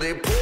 they pull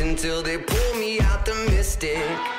I'm they pull me out the mystic.